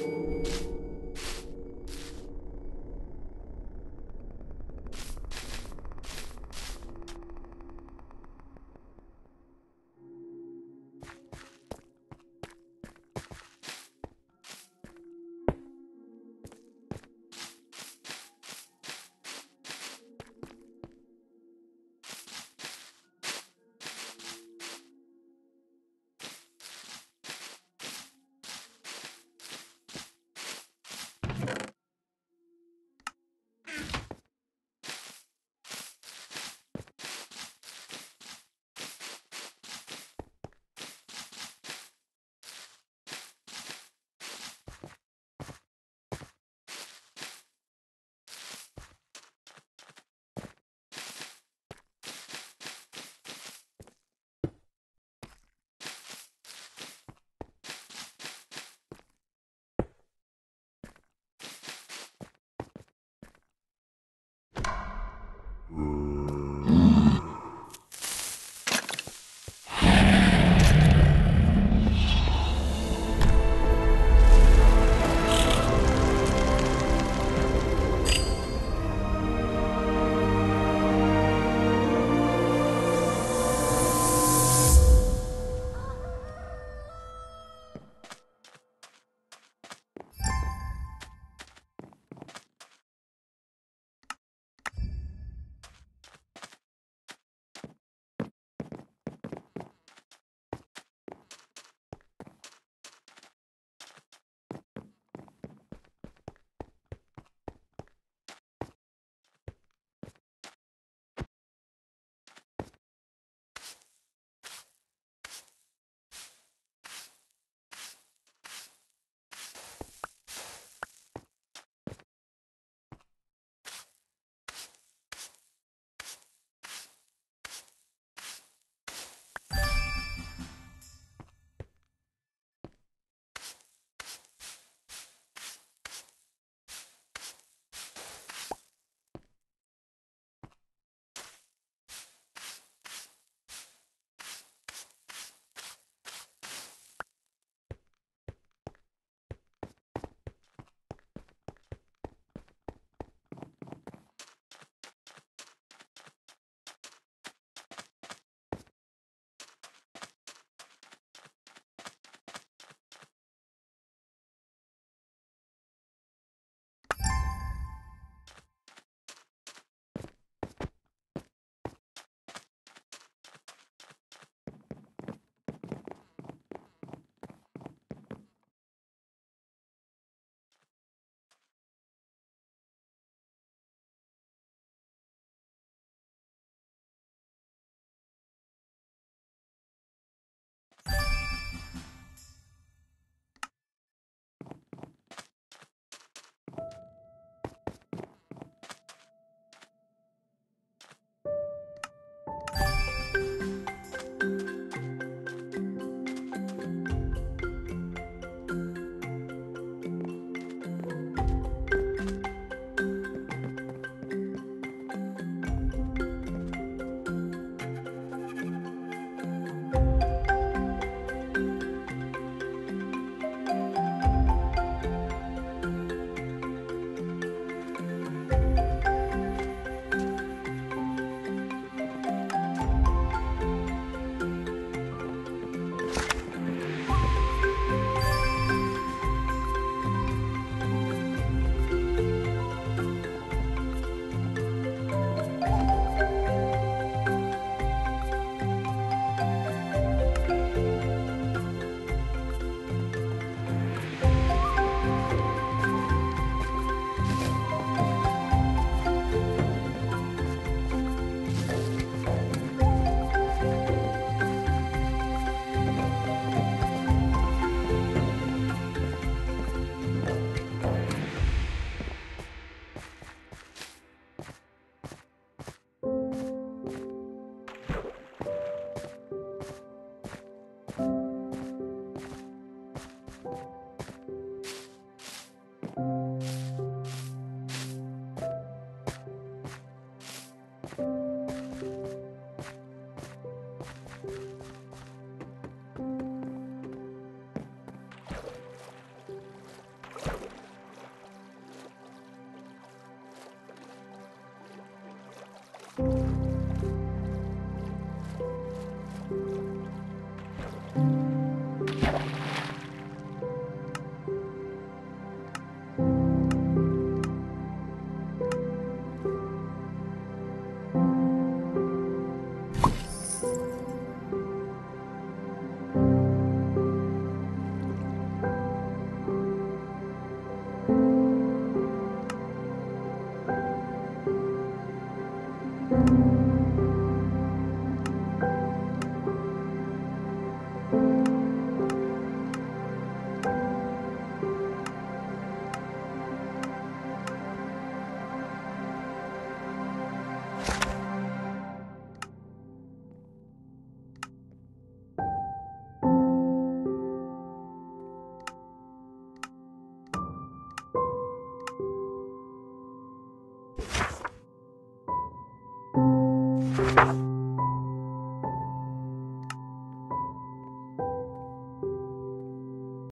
you